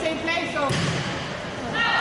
same place, so...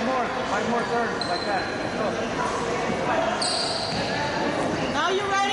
five more, five more turns like that. Go. Now you ready?